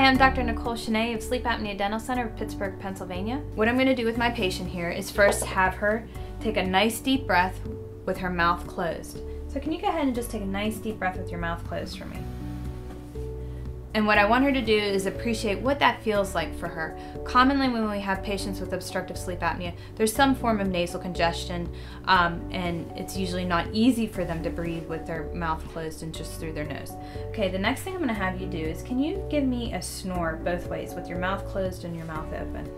Hi, I'm Dr. Nicole Chenet of Sleep Apnea Dental Center of Pittsburgh, Pennsylvania. What I'm going to do with my patient here is first have her take a nice deep breath with her mouth closed. So can you go ahead and just take a nice deep breath with your mouth closed for me? And what I want her to do is appreciate what that feels like for her. Commonly, when we have patients with obstructive sleep apnea, there's some form of nasal congestion, um, and it's usually not easy for them to breathe with their mouth closed and just through their nose. Okay, the next thing I'm to have you do is can you give me a snore both ways with your mouth closed and your mouth open?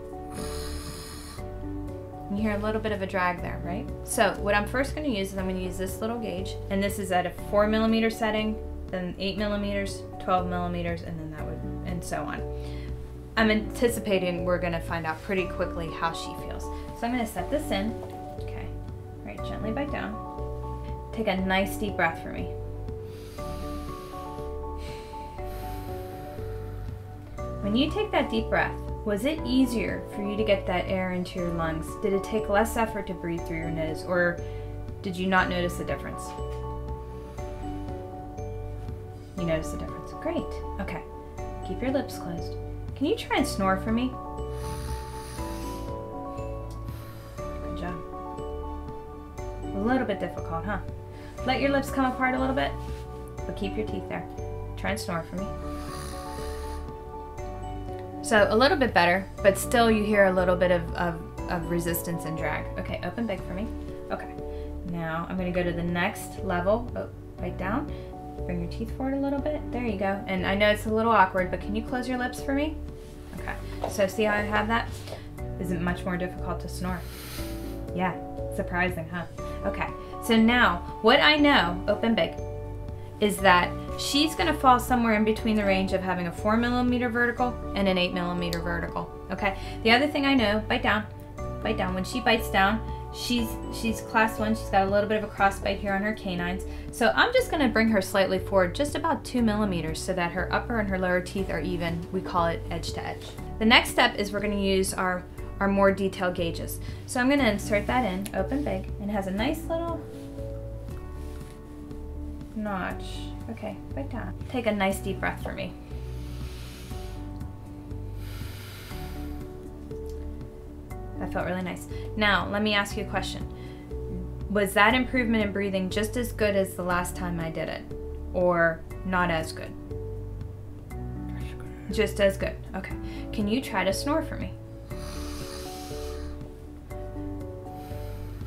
You hear a little bit of a drag there, right? So what I'm first going to use is I'm to use this little gauge, and this is at a 4 millimeter setting, then 8 millimeters, 12 millimeters, and then that would, and so on. I'm anticipating we're going to find out pretty quickly how she feels. So I'm going to set this in. Okay, right, gently bite down. Take a nice deep breath for me. When you take that deep breath, was it easier for you to get that air into your lungs? Did it take less effort to breathe through your nose, or did you not notice the difference? You notice the difference. Great. Okay. Keep your lips closed. Can you try and snore for me? Good job. A little bit difficult, huh? Let your lips come apart a little bit, but keep your teeth there. Try and snore for me. So a little bit better, but still you hear a little bit of, of, of resistance and drag. Okay, open big for me. Okay. Now I'm gonna go to the next level. Oh, right down. Bring your teeth forward a little bit. There you go. And I know it's a little awkward, but can you close your lips for me? Okay. So see how I have that? Is it much more difficult to snore? Yeah, surprising, huh? Okay. So now, what I know, open big, is that she's gonna fall somewhere in between the range of having a four millimeter vertical and an eight millimeter vertical. Okay. The other thing I know, bite down, bite down. When she bites down, She's she's class one. She's got a little bit of a crossbite here on her canines. So I'm just going to bring her slightly forward, just about two millimeters, so that her upper and her lower teeth are even. We call it edge to edge. The next step is we're going to use our our more detailed gauges. So I'm going to insert that in, open big, and it has a nice little notch. Okay, right down. Take a nice deep breath for me. That felt really nice. Now, let me ask you a question. Was that improvement in breathing just as good as the last time I did it? Or not as good? Just as good. Okay. Can you try to snore for me?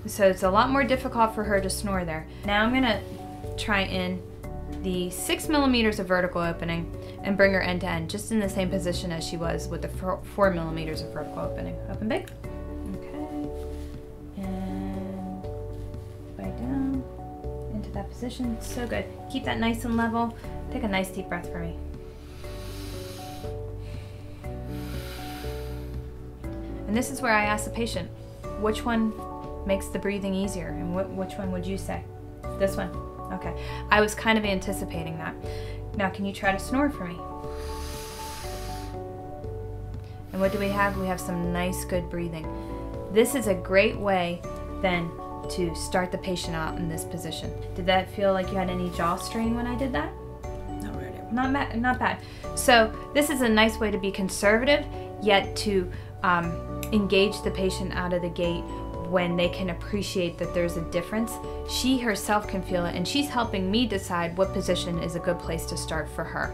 So it's a lot more difficult for her to snore there. Now I'm gonna try in the six millimeters of vertical opening and bring her end to end, just in the same position as she was with the four millimeters of vertical opening. Open big. That position. So good. Keep that nice and level. Take a nice deep breath for me. And this is where I ask the patient, which one makes the breathing easier and wh which one would you say? This one? Okay. I was kind of anticipating that. Now can you try to snore for me? And what do we have? We have some nice good breathing. This is a great way then to start the patient out in this position. Did that feel like you had any jaw strain when I did that? Not really. Not, bad, not bad. So this is a nice way to be conservative, yet to um, engage the patient out of the gate when they can appreciate that there's a difference. She herself can feel it, and she's helping me decide what position is a good place to start for her.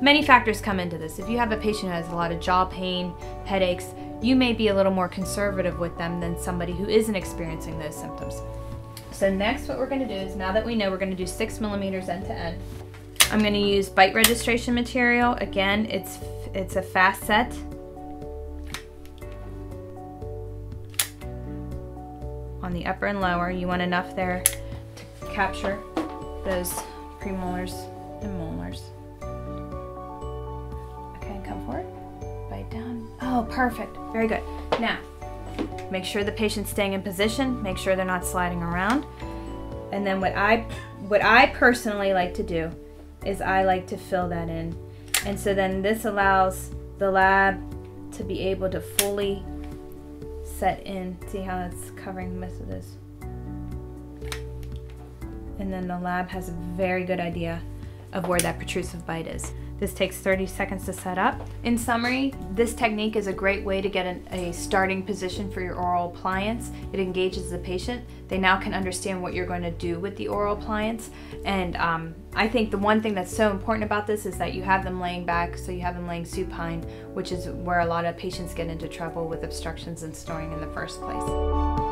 Many factors come into this. If you have a patient who has a lot of jaw pain, headaches, you may be a little more conservative with them than somebody who isn't experiencing those symptoms. So next what we're going to do is now that we know we're going to do 6 millimeters end to end, I'm going to use bite registration material. Again, it's, it's a fast set. On the upper and lower, you want enough there to capture those premolars and molars. Oh, perfect. Very good. Now, make sure the patient's staying in position. Make sure they're not sliding around. And then what I, what I personally like to do is I like to fill that in. And so then this allows the lab to be able to fully set in. See how it's covering most of this? And then the lab has a very good idea of where that protrusive bite is. This takes 30 seconds to set up. In summary, this technique is a great way to get an, a starting position for your oral appliance. It engages the patient. They now can understand what you're going to do with the oral appliance. And um, I think the one thing that's so important about this is that you have them laying back, so you have them laying supine, which is where a lot of patients get into trouble with obstructions and snoring in the first place.